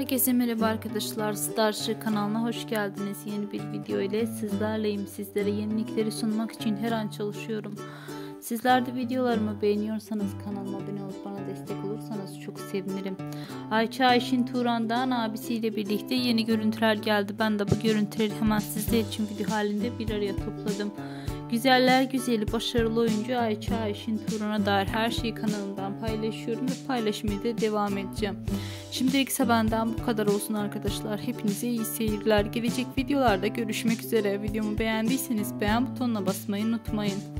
Herkese merhaba arkadaşlar. Starship kanalına hoş geldiniz. Yeni bir video ile sizlerleyim. Sizlere yenilikleri sunmak için her an çalışıyorum. Sizler de videolarımı beğeniyorsanız kanalıma abone olup bana destek olursanız çok sevinirim. Ayça Ayşin Turan'dan abisiyle birlikte yeni görüntüler geldi. Ben de bu görüntüleri hemen sizler için video halinde bir araya topladım. Güzeller güzeli başarılı oyuncu Ayça Ayşin Turan'a dair her şeyi kanalımdan paylaşıyorum ve paylaşmaya da devam edeceğim. Şimdilik ise benden bu kadar olsun arkadaşlar. Hepinize iyi seyirler. Gelecek videolarda görüşmek üzere. Videomu beğendiyseniz beğen butonuna basmayı unutmayın.